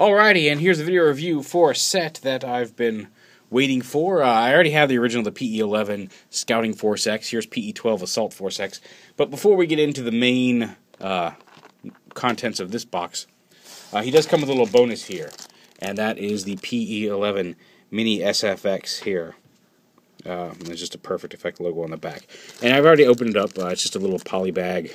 Alrighty, and here's a video review for a set that I've been waiting for. Uh, I already have the original, the PE-11 Scouting Force X. Here's PE-12 Assault Force X. But before we get into the main uh, contents of this box, uh, he does come with a little bonus here, and that is the PE-11 Mini SFX here. Uh, there's just a Perfect Effect logo on the back. And I've already opened it up. Uh, it's just a little poly bag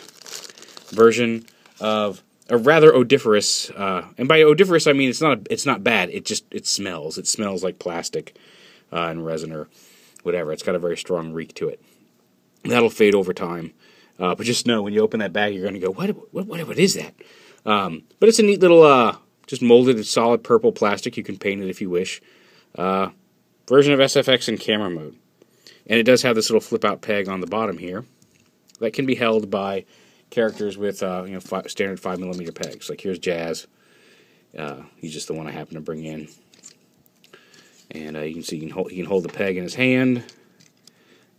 version of a rather odoriferous, uh, and by odoriferous I mean it's not it's not bad. It just it smells. It smells like plastic uh, and resin or whatever. It's got a very strong reek to it. That'll fade over time, uh, but just know when you open that bag, you're going to go, what, what what what is that? Um, but it's a neat little, uh, just molded solid purple plastic. You can paint it if you wish. Uh, version of SFX in camera mode, and it does have this little flip out peg on the bottom here that can be held by characters with uh, you know five, standard five millimeter pegs. Like here's Jazz. Uh, he's just the one I happen to bring in, and uh, you can see he can hold he can hold the peg in his hand,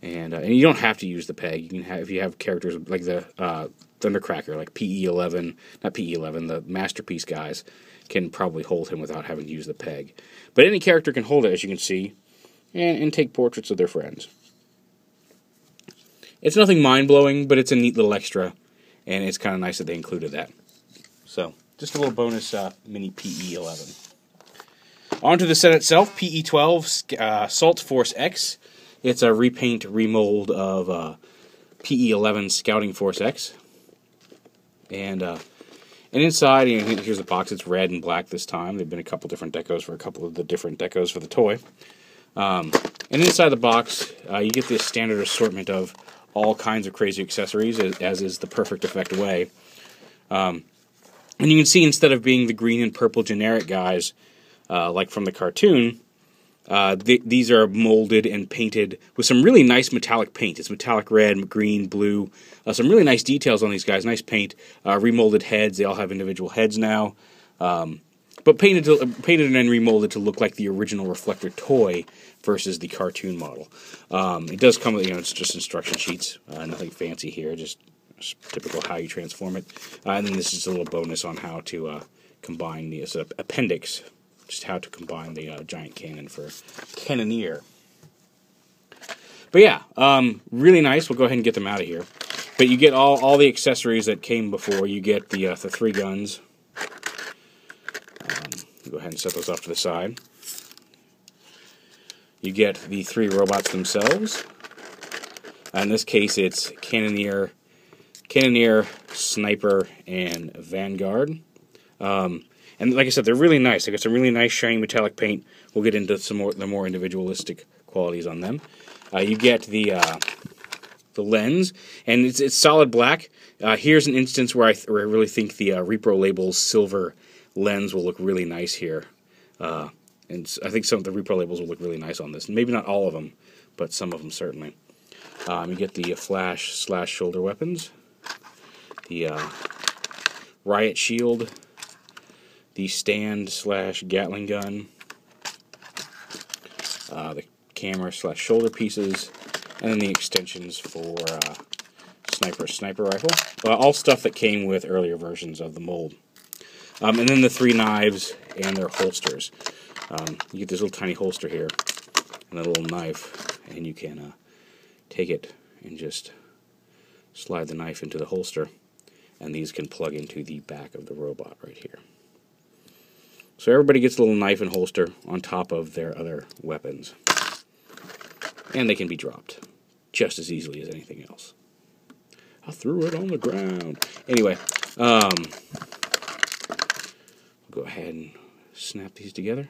and uh, and you don't have to use the peg. You can have if you have characters like the uh, Thundercracker, like PE eleven, not PE eleven, the masterpiece guys can probably hold him without having to use the peg. But any character can hold it, as you can see, and, and take portraits of their friends. It's nothing mind blowing, but it's a neat little extra and it's kind of nice that they included that. So, just a little bonus uh, mini PE11. On to the set itself, PE12 uh, Assault Force X. It's a repaint, remold of uh, PE11 Scouting Force X. And uh, and inside, you know, here's the box. It's red and black this time. There've been a couple different decos for a couple of the different decos for the toy. Um, and inside the box, uh, you get this standard assortment of all kinds of crazy accessories, as, as is the Perfect Effect way. Um, and you can see instead of being the green and purple generic guys, uh, like from the cartoon, uh, th these are molded and painted with some really nice metallic paint. It's metallic red, green, blue. Uh, some really nice details on these guys. Nice paint. Uh, remolded heads. They all have individual heads now. Um, but painted to, painted and remolded to look like the original reflector toy versus the cartoon model. Um, it does come with you know it's just instruction sheets, uh, nothing fancy here, just typical how you transform it. Uh, and then this is a little bonus on how to uh, combine the appendix, just how to combine the uh, giant cannon for Cannoneer. But yeah, um, really nice. We'll go ahead and get them out of here. But you get all, all the accessories that came before. You get the uh, the three guns, Go ahead and set those off to the side. You get the three robots themselves. In this case, it's Cannoneer, Cannoneer, Sniper, and Vanguard. Um, and like I said, they're really nice. They got some really nice shiny metallic paint. We'll get into some more the more individualistic qualities on them. Uh, you get the uh, the lens, and it's it's solid black. Uh, here's an instance where I, where I really think the uh, Repro labels silver lens will look really nice here. Uh, and I think some of the repro labels will look really nice on this. Maybe not all of them, but some of them certainly. Um, you get the flash slash shoulder weapons, the uh, riot shield, the stand slash Gatling gun, uh, the camera slash shoulder pieces, and then the extensions for uh, sniper sniper rifle. all stuff that came with earlier versions of the mold. Um, and then the three knives and their holsters. Um, you get this little tiny holster here and a little knife, and you can uh, take it and just slide the knife into the holster, and these can plug into the back of the robot right here. So everybody gets a little knife and holster on top of their other weapons. And they can be dropped just as easily as anything else. I threw it on the ground. Anyway, um, go ahead and snap these together.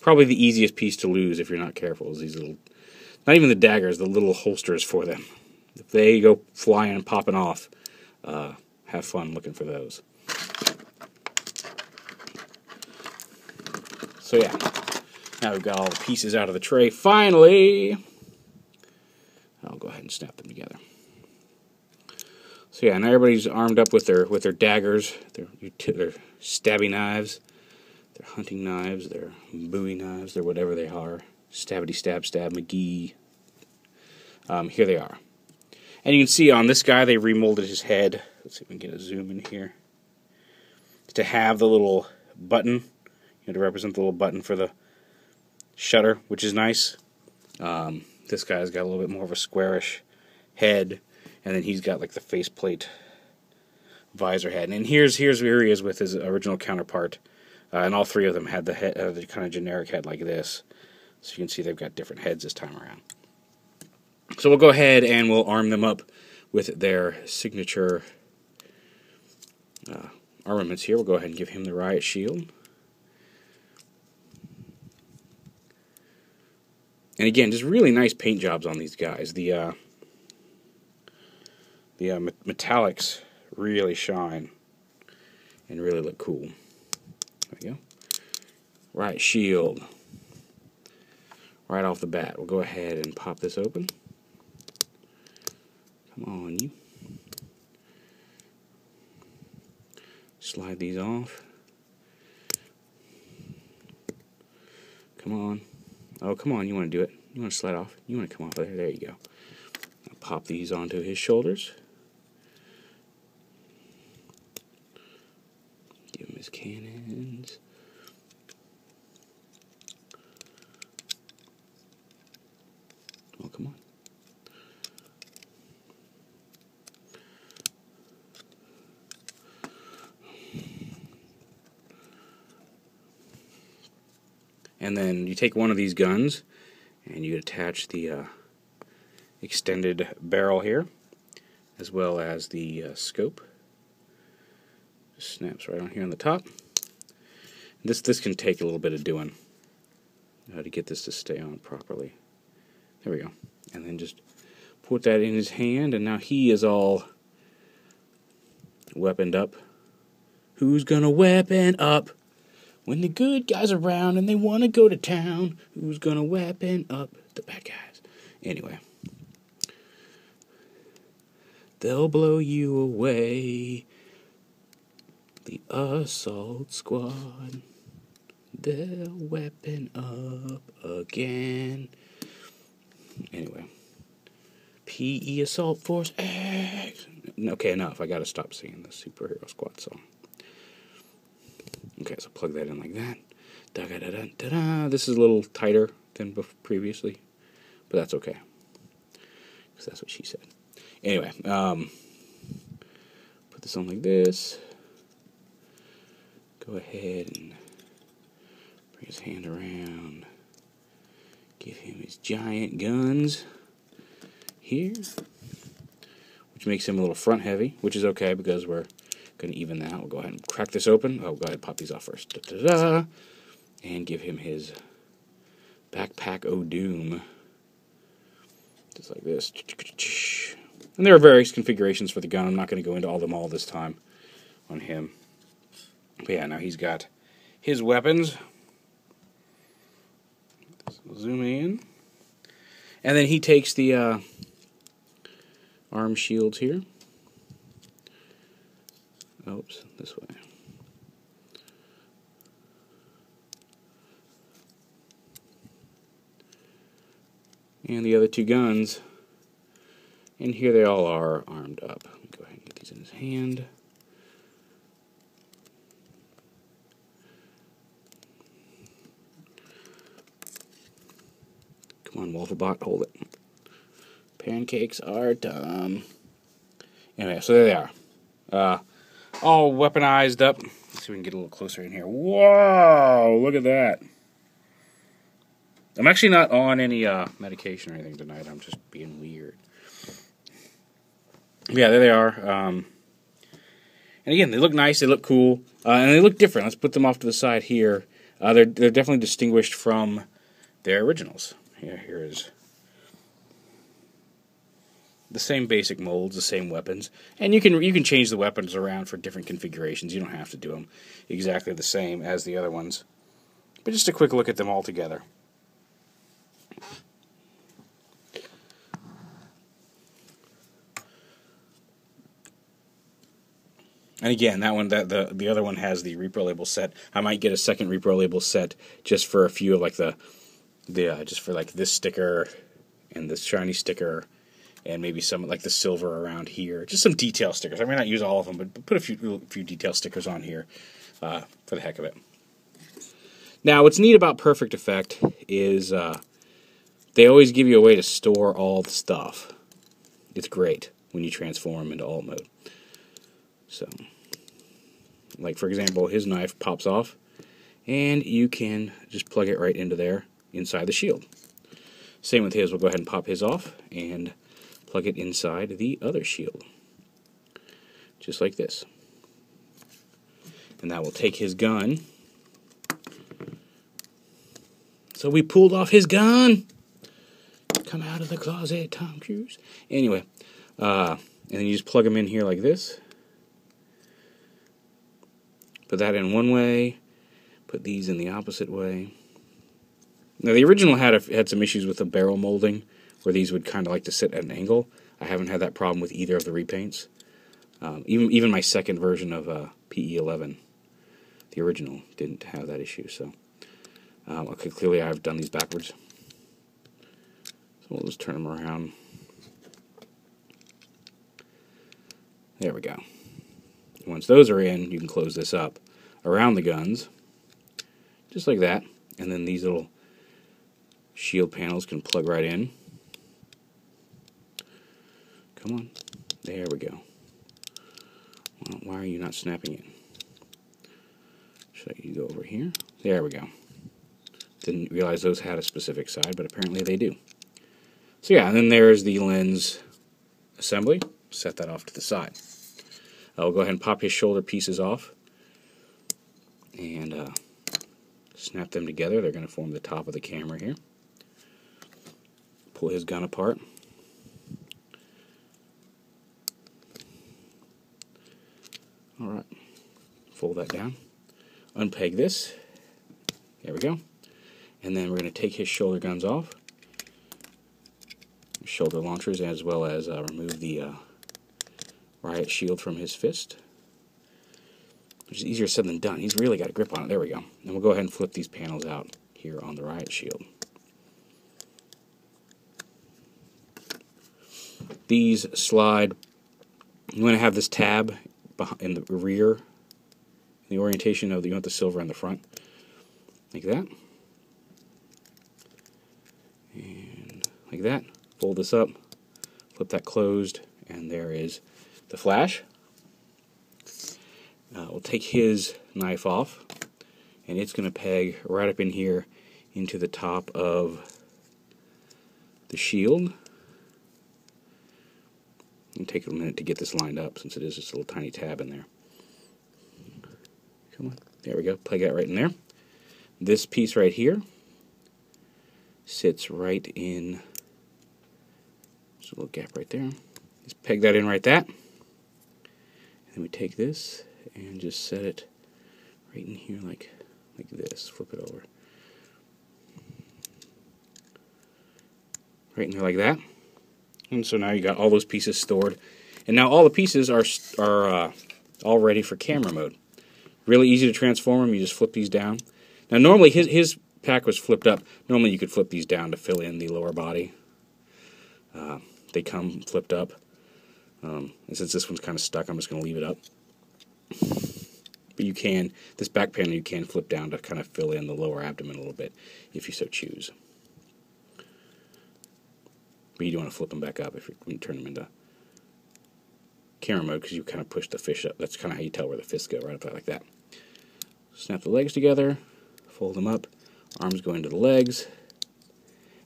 Probably the easiest piece to lose if you're not careful is these little, not even the daggers, the little holsters for them. If they go flying and popping off, uh, have fun looking for those. So yeah, now we've got all the pieces out of the tray. Finally, I'll go ahead and snap them together. So yeah, now everybody's armed up with their with their daggers, their their stabby knives, hunting knives, their bowie knives, their whatever they are. Stabbity stab stab McGee. Um, here they are. And you can see on this guy they remolded his head. Let's see if we can get a zoom in here. to have the little button, you know, to represent the little button for the shutter, which is nice. Um, this guy's got a little bit more of a squarish head, and then he's got like the faceplate visor head. And here's here's where he is with his original counterpart. Uh, and all three of them had the head, uh, the kind of generic head like this. So you can see they've got different heads this time around. So we'll go ahead and we'll arm them up with their signature uh, armaments here. We'll go ahead and give him the riot shield. And again, just really nice paint jobs on these guys. The uh, the uh, metallics really shine and really look cool. There we go. Right shield. Right off the bat, we'll go ahead and pop this open. Come on, you. Slide these off. Come on. Oh, come on, you want to do it. You want to slide off. You want to come off there. There you go. Pop these onto his shoulders. Give him his cannons. Oh, come on. And then you take one of these guns and you attach the uh, extended barrel here as well as the uh, scope. Just snaps right on here on the top. This this can take a little bit of doing to get this to stay on properly. There we go. And then just put that in his hand and now he is all weaponed up. Who's gonna weapon up? When the good guys are around and they want to go to town, who's gonna weapon up the bad guys? Anyway, they'll blow you away. The assault squad, they'll weapon up again. Anyway, PE Assault Force X. Okay, enough. I gotta stop singing the superhero squad song. Okay, so plug that in like that. Da -da -da -da -da. This is a little tighter than previously, but that's okay. Because that's what she said. Anyway, um, put this on like this. Go ahead and his hand around. Give him his giant guns here, which makes him a little front heavy, which is okay because we're Going to even that. We'll go ahead and crack this open. Oh, go ahead and pop these off first. Da, da, da, and give him his backpack o doom. Just like this. And there are various configurations for the gun. I'm not going to go into all of them all this time on him. But yeah, now he's got his weapons. Zoom in. And then he takes the uh, arm shields here. Oops, this way. And the other two guns. And here they all are armed up. Go ahead and get these in his hand. On, Wolfenbot, hold it. Pancakes are dumb. Anyway, so there they are. Uh, all weaponized up. Let's see if we can get a little closer in here. Whoa, look at that. I'm actually not on any uh, medication or anything tonight. I'm just being weird. Yeah, there they are. Um, and again, they look nice. They look cool, uh, and they look different. Let's put them off to the side here. Uh, they're they're definitely distinguished from their originals. Here, here is the same basic molds, the same weapons, and you can you can change the weapons around for different configurations. You don't have to do them exactly the same as the other ones. But just a quick look at them all together. And again, that one, that the the other one has the repro label set. I might get a second repro label set just for a few of like the the uh, just for like this sticker and this shiny sticker and maybe some like the silver around here. Just some detail stickers. I may not use all of them, but put a few few detail stickers on here. uh, for the heck of it. Now, what's neat about Perfect Effect is uh, they always give you a way to store all the stuff. It's great when you transform into alt mode. So, like for example, his knife pops off, and you can just plug it right into there inside the shield. Same with his, we'll go ahead and pop his off and plug it inside the other shield. Just like this. And that will take his gun. So we pulled off his gun. Come out of the closet, Tom Cruise. Anyway, uh, and then you just plug them in here like this. Put that in one way. Put these in the opposite way. Now the original had a, had some issues with the barrel molding, where these would kind of like to sit at an angle. I haven't had that problem with either of the repaints. Um, even even my second version of uh, PE11, the original, didn't have that issue. So, um, okay, clearly I've done these backwards. So we'll just turn them around. There we go. Once those are in, you can close this up around the guns, just like that. And then these little shield panels can plug right in. Come on. There we go. Why are you not snapping it? Should I go over here? There we go. Didn't realize those had a specific side, but apparently they do. So yeah, and then there's the lens assembly. Set that off to the side. I'll go ahead and pop his shoulder pieces off and uh, snap them together. They're going to form the top of the camera here. Pull his gun apart. Alright, fold that down. Unpeg this. There we go. And then we're going to take his shoulder guns off. Shoulder launchers as well as uh, remove the uh, riot shield from his fist. Which is easier said than done. He's really got a grip on it. There we go. And we'll go ahead and flip these panels out here on the riot shield. These slide. You want to have this tab in the rear, the orientation of the, you want the silver in the front, like that. And like that. Fold this up, flip that closed, and there is the flash. Uh, we'll take his knife off, and it's going to peg right up in here into the top of the shield. And take a minute to get this lined up since it is a little tiny tab in there. Come on. There we go. Plug that right in there. This piece right here sits right in. There's a little gap right there. Just peg that in right that. And then we take this and just set it right in here like like this. Flip it over. Right in there like that. And so now you got all those pieces stored. And now all the pieces are, are uh, all ready for camera mode. Really easy to transform them. You just flip these down. Now normally his, his pack was flipped up. Normally you could flip these down to fill in the lower body. Uh, they come flipped up. Um, and since this one's kind of stuck, I'm just going to leave it up. But you can, this back panel you can flip down to kind of fill in the lower abdomen a little bit if you so choose. But you do want to flip them back up if you, when you turn them into camera mode because you kind of push the fish up. That's kind of how you tell where the fists go, right up like that. Snap the legs together, fold them up, arms go into the legs.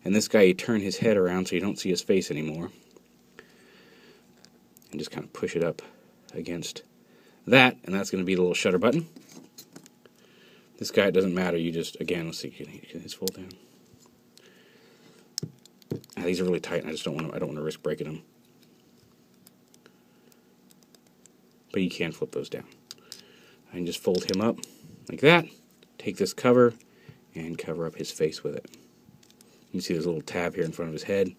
And this guy, you turn his head around so you don't see his face anymore. And just kind of push it up against that, and that's going to be the little shutter button. This guy, it doesn't matter. You just, again, let's see, can his fold down? These are really tight, and I just don't want to, I don't want to risk breaking them. But you can flip those down. I can just fold him up like that. Take this cover and cover up his face with it. You see there's a little tab here in front of his head.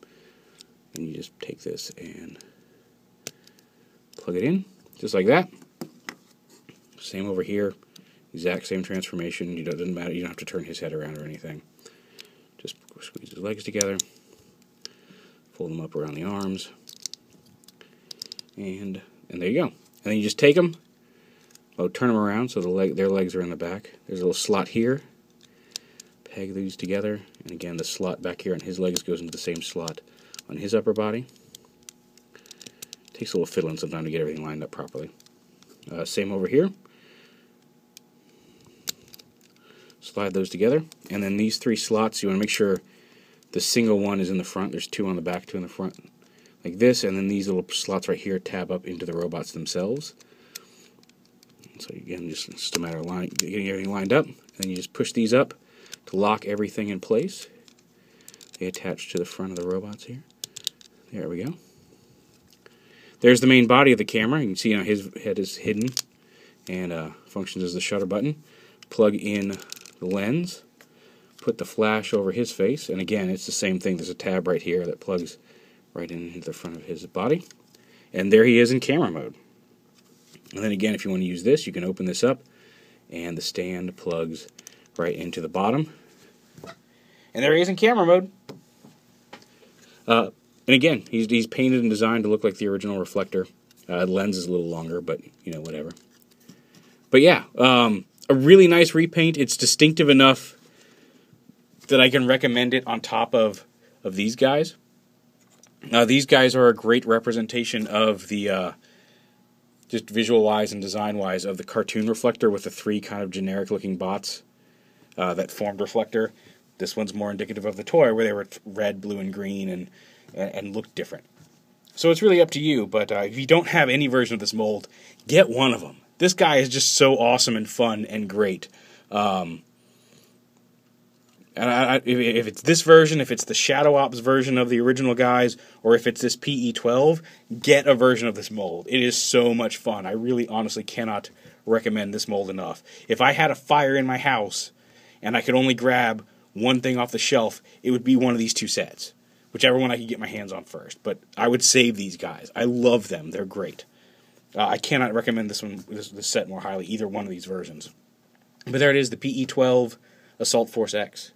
And you just take this and plug it in, just like that. Same over here. Exact same transformation. It doesn't matter. You don't have to turn his head around or anything. Just squeeze his legs together. Fold them up around the arms. And, and there you go. And then you just take them, I'll turn them around so the leg, their legs are in the back. There's a little slot here. Peg these together, and again the slot back here on his legs goes into the same slot on his upper body. Takes a little fiddling sometimes to get everything lined up properly. Uh, same over here. Slide those together, and then these three slots you want to make sure the single one is in the front. There's two on the back, two in the front, like this, and then these little slots right here tab up into the robots themselves. So again, just, just a matter of line, getting everything lined up. And then you just push these up to lock everything in place. They attach to the front of the robots here. There we go. There's the main body of the camera. You can see you his head is hidden and uh, functions as the shutter button. Plug in the lens. Put the flash over his face. And again, it's the same thing. There's a tab right here that plugs right into the front of his body. And there he is in camera mode. And then again, if you want to use this, you can open this up and the stand plugs right into the bottom. And there he is in camera mode. Uh, and again, he's, he's painted and designed to look like the original reflector. Uh, the lens is a little longer, but you know, whatever. But yeah, um, a really nice repaint. It's distinctive enough that I can recommend it on top of, of these guys. Uh, these guys are a great representation of the uh, just visual wise and design wise of the cartoon reflector with the three kind of generic looking bots uh, that formed reflector. This one's more indicative of the toy where they were red, blue, and green and and looked different. So it's really up to you. But uh, if you don't have any version of this mold, get one of them. This guy is just so awesome and fun and great. Um, and I, if, if it's this version, if it's the Shadow Ops version of the original guys, or if it's this PE12, get a version of this mold. It is so much fun. I really honestly cannot recommend this mold enough. If I had a fire in my house and I could only grab one thing off the shelf, it would be one of these two sets. Whichever one I could get my hands on first. But I would save these guys. I love them. They're great. Uh, I cannot recommend this one, this, this set more highly, either one of these versions. But there it is, the PE12 Assault Force X.